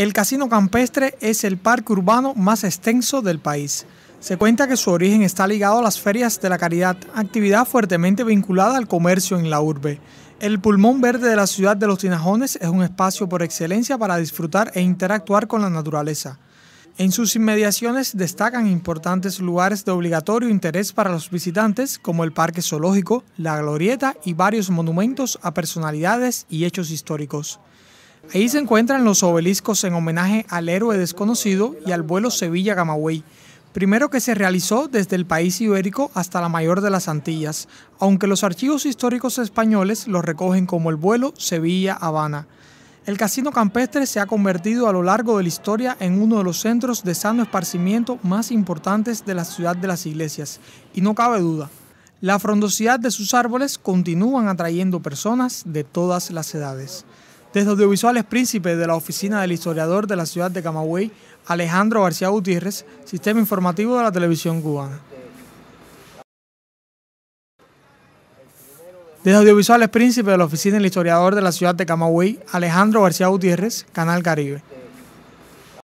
El Casino Campestre es el parque urbano más extenso del país. Se cuenta que su origen está ligado a las ferias de la caridad, actividad fuertemente vinculada al comercio en la urbe. El pulmón verde de la ciudad de Los Tinajones es un espacio por excelencia para disfrutar e interactuar con la naturaleza. En sus inmediaciones destacan importantes lugares de obligatorio interés para los visitantes como el Parque Zoológico, la Glorieta y varios monumentos a personalidades y hechos históricos. Ahí se encuentran los obeliscos en homenaje al héroe desconocido y al vuelo Sevilla-Camagüey, primero que se realizó desde el país ibérico hasta la mayor de las Antillas, aunque los archivos históricos españoles lo recogen como el vuelo Sevilla-Habana. El casino campestre se ha convertido a lo largo de la historia en uno de los centros de sano esparcimiento más importantes de la ciudad de las iglesias, y no cabe duda, la frondosidad de sus árboles continúan atrayendo personas de todas las edades. Desde Audiovisuales Príncipe de la Oficina del Historiador de la ciudad de Camagüey, Alejandro García Gutiérrez, Sistema Informativo de la Televisión Cubana. Desde Audiovisuales Príncipe de la Oficina del Historiador de la ciudad de Camagüey, Alejandro García Gutiérrez, Canal Caribe.